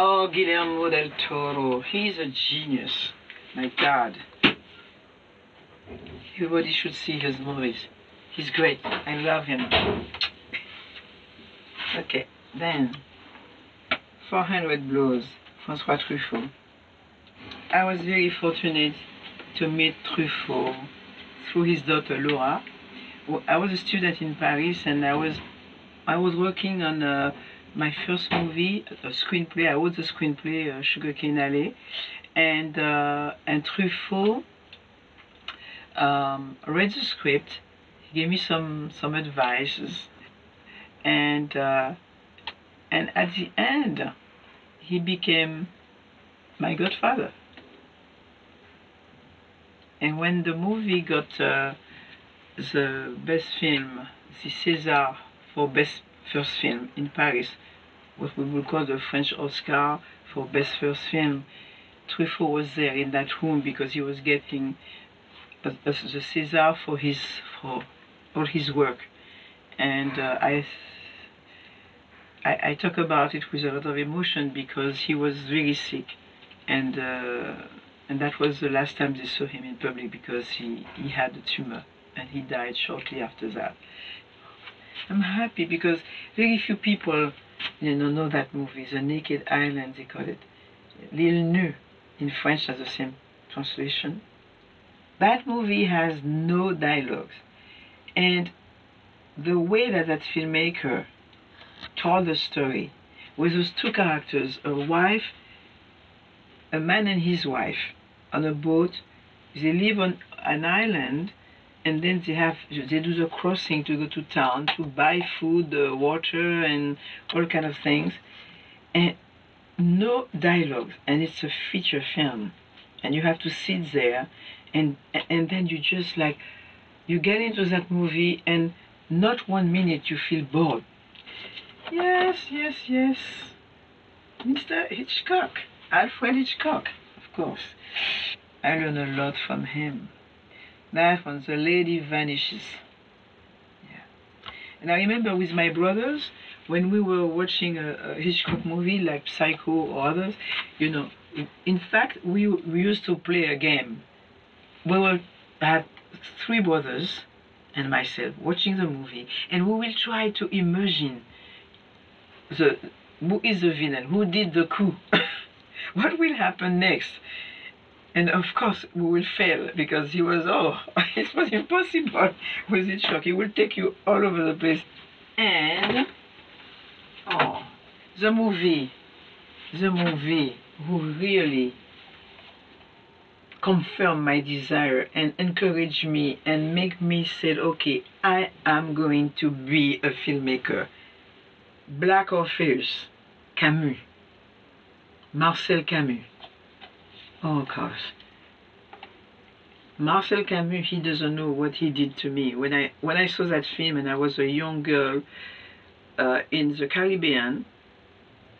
Oh, Guillermo del Toro. He's a genius. My God. Everybody should see his movies. He's great. I love him. Okay, then 400 Blows, François Truffaut. I was very fortunate to meet Truffaut through his daughter Laura. I was a student in Paris and I was I was working on uh, my first movie, a screenplay. I wrote the screenplay, uh, Sugarcane Alley, and uh, and Truffaut um, read the script. He gave me some some advices, and uh, and at the end, he became my godfather. And when the movie got uh, the best film, the César for best first film in Paris, what we would call the French Oscar for best first film, Truffaut was there in that room because he was getting the César for his for all his work, and uh, I, I, I talk about it with a lot of emotion because he was really sick, and uh, and that was the last time they saw him in public because he he had a tumor and he died shortly after that. I'm happy because very few people you know know that movie, The Naked Island they call it, L'Île Nue in French has the same translation. That movie has no dialogues. And the way that that filmmaker told the story with those two characters, a wife, a man and his wife on a boat, they live on an island and then they have they do the crossing to go to town to buy food, uh, water and all kind of things. And no dialogue. And it's a feature film. And you have to sit there. And and then you just like you get into that movie and not one minute you feel bored. Yes yes yes. Mr hitchcock. Alfred hitchcock of course. I learned a lot from him that one the lady vanishes. Yeah. And i remember with my brothers when we were watching a, a hitchcock movie like psycho or others you know in fact we, we used to play a game. We were had three brothers and myself watching the movie and we will try to imagine the who is the villain who did the coup what will happen next and of course we will fail because he was oh it was impossible with Hitchcock he will take you all over the place and oh the movie the movie who really confirm my desire and encourage me and make me say, okay, I am going to be a filmmaker. Black Orpheus, Camus, Marcel Camus. Oh gosh. Marcel Camus, he doesn't know what he did to me. When I when I saw that film and I was a young girl uh, in the Caribbean,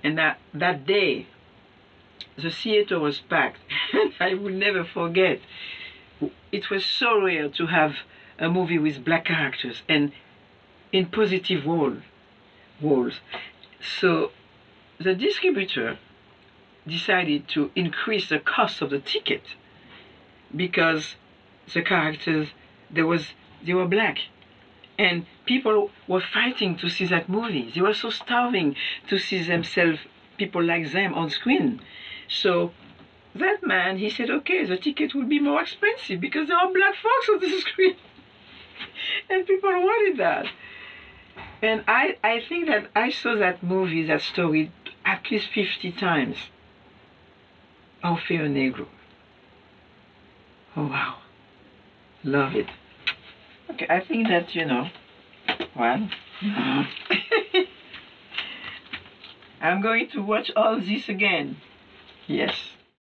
and that that day the theater was packed. I will never forget. It was so rare to have a movie with black characters and in positive walls. So the distributor decided to increase the cost of the ticket because the characters there was they were black and people were fighting to see that movie they were so starving to see themselves people like them on screen so that man, he said, okay, the ticket will be more expensive because there are black folks on the screen. and people wanted that. And I, I think that I saw that movie, that story, at least 50 times. Orfeo Negro. Oh, wow. Love it. Okay, I think that, you know, well, uh, I'm going to watch all this again. Yes.